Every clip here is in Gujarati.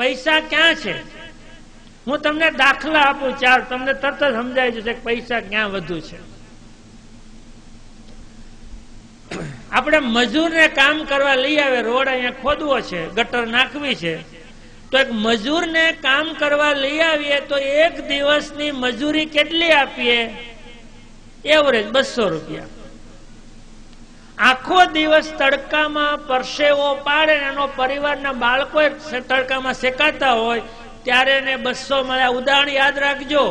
પૈસા ક્યાં છે? હું તમને દાખલા આપું ચાર તમને તરત જ સમજાય જશે કે પૈસા ક્યાં વધુ છે. આપણે મજૂરને કામ કરવા લઈ આવે, રોડ અહીંયા ખોદવો છે, ગટર નાખવી છે, તો એક મજૂરને કામ કરવા લઈ આવીએ તો એક દિવસની મજૂરી કેટલી આપીએ? એવરેજ બસો રૂપિયા. આખો દિવસ તડકામાં પરસેવો પાડે એનો પરિવારના બાળકો તડકામાં શેકાતા હોય, ત્યારે એને બસો મળ્યા ઉદાહરણ યાદ રાખજો.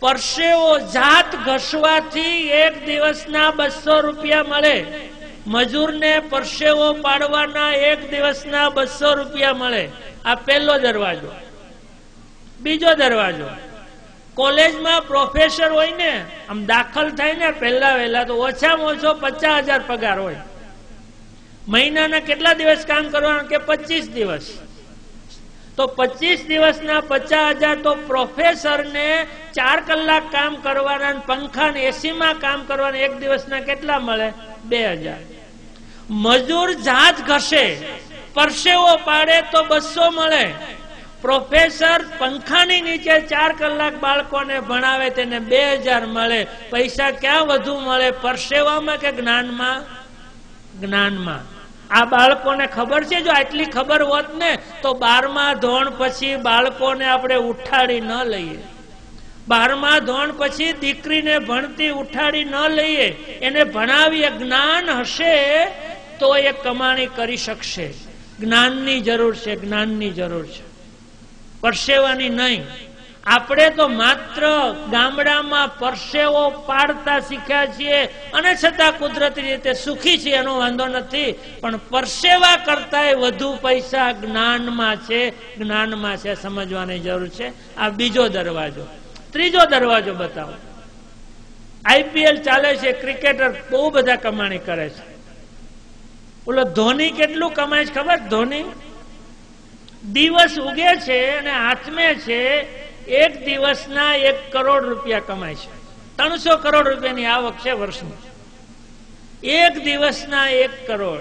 પરસેવો જાત ઘસવાથી એક દિવસના બસો રૂપિયા મળે. મજૂરને પરસેવો પાડવાના એક દિવસના બસો રૂપિયા મળે. આ પહેલો દરવાજો. બીજો દરવાજો. કોલેજમાં પ્રોફેસર હોય ને, આમ દાખલ થાય ને પહેલા વહેલા તો ઓછામાં ઓછો પચાસ હજાર પગાર હોય. મહિનાના કેટલા દિવસ કામ કરવાનું કે પચીસ દિવસ? તો પચીસ દિવસના પચાસ હજાર તો પ્રોફેસરને ચાર કલાક કામ કરવાના પંખા ને એસીમાં કામ કરવાના એક દિવસના કેટલા મળે? બે હજાર. મજૂર જાત ઘસે, પરસેવો પાડે તો બસો મળે. પ્રોફેસર પંખાની નીચે ચાર કલાક બાળકોને ભણાવે, તેને બે હજાર મળે. પૈસા ક્યાં વધુ મળે? પરસેવામાં કે જ્ઞાનમાં? જ્ઞાનમાં. આ બાળકોને ખબર છે? જો આટલી ખબર હોત ને, તો બારમા ધોરણ પછી બાળકોને આપણે ઉઠાડી ન લઈએ. બારમા ધોરણ પછી દીકરીને ભણતી ઉઠાડી ન લઈએ. એને ભણાવીએ, જ્ઞાન હશે, તો એ કમાણી કરી શકશે. જ્ઞાનની જરૂર છે, જ્ઞાનની જરૂર છે. પરસેવાની નહીં. આપણે તો માત્ર ગામડામાં પરસેવો પાડતા શીખ્યા છીએ અને છતાં કુદરતી રીતે સુખી છીએ, એનો વાંધો નથી. પણ પરસેવા કરતા વધુ પૈસા જ્ઞાનમાં છે જ્ઞાનમાં છે, સમજવાની જરૂર છે. આ બીજો દરવાજો. ત્રીજો દરવાજો બતાવો. આઈપીએલ ચાલે છે, ક્રિકેટર બહુ બધા કમાણી કરે છે. ઓલો ધોની કેટલું કમાય છે ખબર? ધોની દિવસ ઉગે છે અને હાથમે છે, એક દિવસના એક કરોડ રૂપિયા કમાય છે. ત્રણસો કરોડ રૂપિયાની આવક છે વર્ષની. એક દિવસના એક કરોડ.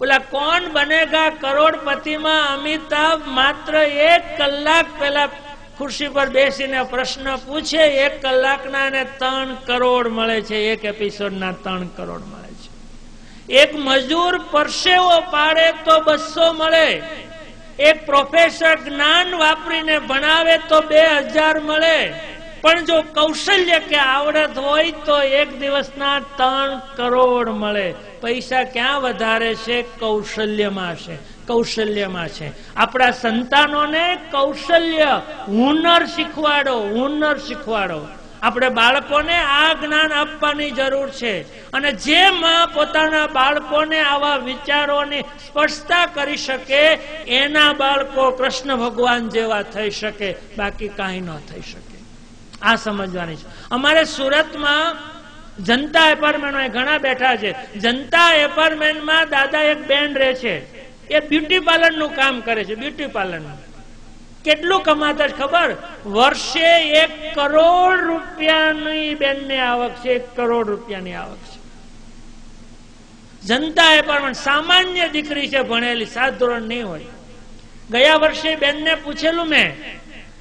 ઓલા કોણ બનેગા કરોડપતિમાં અમિતાભ માત્ર એક કલાક પહેલા ખુરશી પર બેસીને પ્રશ્ન પૂછે, એક કલાકના અને ત્રણ કરોડ મળે છે, એક એપિસોડના ત્રણ કરોડ મળે છે. એક મજૂર પરસેવો પાડે તો બસો મળે. એક પ્રોફેસર જ્ઞાન વાપરીને ભણાવે તો બે હજાર મળે. પણ જો કૌશલ્ય કે આવડત હોય તો એક દિવસના ત્રણ કરોડ મળે. પૈસા ક્યાં વધારે છે? કૌશલ્યમાં છે. કૌશલ્યમાં છે. આપણા સંતાનોને કૌશલ્ય, હુનર શીખવાડો હુનર શીખવાડો. આપણે બાળકોને આ જ્ઞાન આપવાની જરૂર છે. અને જે માં પોતાના બાળકોને આવા વિચારોની સ્પષ્ટતા કરી શકે, એના બાળકો કૃષ્ણ ભગવાન જેવા થઈ શકે, બાકી કાંઈ ન થઈ શકે. આ સમજવાની છે. અમારે સુરતમાં જનતા એપાર્ટમેન્ટ ઘણા બેઠા છે. જનતા એપાર્ટમેન્ટમાં દાદા એક બેન રહે છે. એ બ્યુટી પાર્લરનું કામ કરે છે, બ્યુટી પાર્લરનું કેટલું કમાતા ખબર? વર્ષે એક કરોડ રૂપિયાની બેનને આવક છે, એક કરોડ રૂપિયાની આવક છે. જનતા પણ સામાન્ય દીકરી છે, ભણેલી, સાત ધોરણ નહીં હોય. ગયા વર્ષે બેનને પૂછેલું મેં,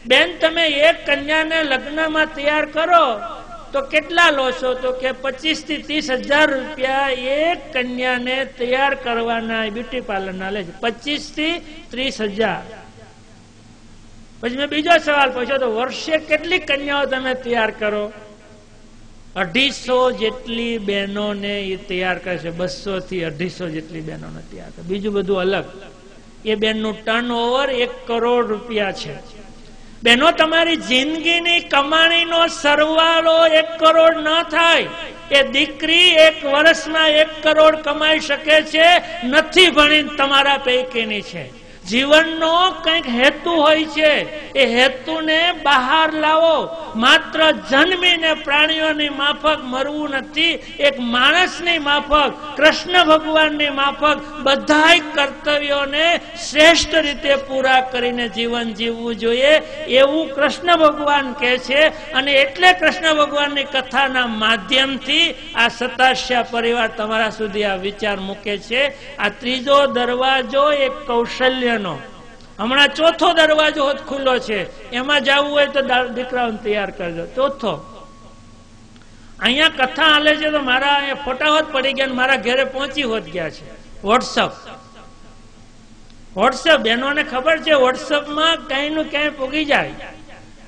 બેન, તમે એક કન્યાને લગ્નમાં તૈયાર કરો, તો કેટલા લો છો તો કે પચીસથી ત્રીસ હજાર રૂપિયા એક કન્યાને તૈયાર કરવાના બ્યુટી પાર્લરના લે છે. પચીસથી ત્રીસ હજાર. પછી મેં બીજો સવાલ પૂછ્યો તો વર્ષે કેટલી કન્યાઓ તમે તૈયાર કરો? અઢીસો જેટલી બહેનોને એ તૈયાર કરે છે. બસો થી અઢીસો જેટલી બહેનોને તૈયાર કરે. બીજું બધું અલગ. એ બેનનું ટર્ન ઓવર એક કરોડ રૂપિયા છે. બેનો તમારી જિંદગીની કમાણીનો સરવાળો એક કરોડ ન થાય. એ દીકરી એક વર્ષમાં એક કરોડ કમાઈ શકે છે. નથી ભણી તમારા પૈકીની છે. જીવનનો કંઈક હેતુ હોય છે એ હેતુને બહાર લાવો. માત્ર જન્મીને પ્રાણીઓની માફક મરવું નથી, એક માણસની માફક, કૃષ્ણ ભગવાનની માફક બધા કર્તવ્યોને શ્રેષ્ઠ રીતે પૂરા કરીને જીવન જીવવું જોઈએ. એવું કૃષ્ણ ભગવાન કહે છે અને એટલે કૃષ્ણ ભગવાનની કથાના માધ્યમથી આ સતાશ્યા પરિવાર તમારા સુધી આ વિચાર મૂકે છે. આ ત્રીજો દરવાજો એક કૌશલ્યનો. હમણાં ચોથો દરવાજો ખુલ્લો છે. એમાં જવું હોય તો દીકરાઓને તૈયાર કરજો. ચોથો. અહીંયા કથા હાલે છે તો મારા એ ફોટા હોત પડી ગયા મારા ઘરે પહોંચી હોત ગયા છે. વોટ્સઅપ વોટ્સઅપ બહેનોને ખબર છે વોટ્સઅપમાં કઈ નું ક્યાંય પૂગી જાય.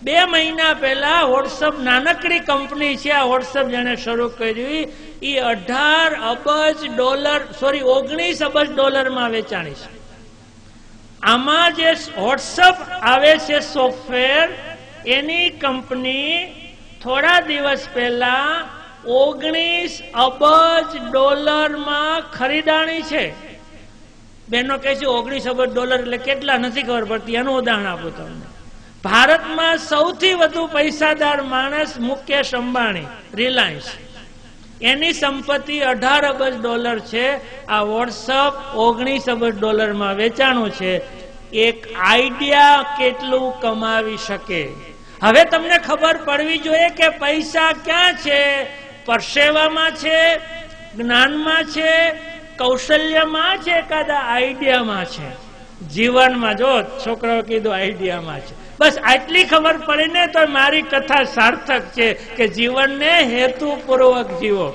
બે મહિના પહેલા વોટ્સઅપ નાનકડી કંપની છે. આ વોટ્સઅપ જેને શરૂ કર્યું એ અઢાર અબજ ડોલર, સોરી, ઓગણીસ અબજ ડોલરમાં વેચાણી છે. આમાં જે વોટ્સઅપ આવે છે સોફ્ટવેર એની કંપની થોડા દિવસ પહેલા ઓગણીસ અબજ ડોલરમાં ખરીદાણી છે. બેનો કહે છે ઓગણીસ અબજ ડોલર એટલે કેટલા નથી ખબર પડતી, એનું ઉદાહરણ આપું તમને. ભારતમાં સૌથી વધુ પૈસાદાર માણસ મુકેશ અંબાણી, રિલાયન્સ. એની સંપત્તિ અઢાર અબજ ડોલર છે. આ વોટ્સઅપ ઓગણીસ અબજ ડોલરમાં વેચાણું છે. એક આઈડિયા કેટલું કમાવી શકે? હવે તમને ખબર પડવી જોઈએ કે પૈસા ક્યાં છે? પરસેવામાં છે, જ્ઞાનમાં છે, કૌશલ્યમાં છે, એકાદા આઈડિયામાં છે. જીવનમાં જો છોકરાઓ કીધું આઈડિયામાં છે. બસ આટલી ખબર પડી ને તો મારી કથા સાર્થક છે કે જીવનને હેતુપૂર્વક જીવો.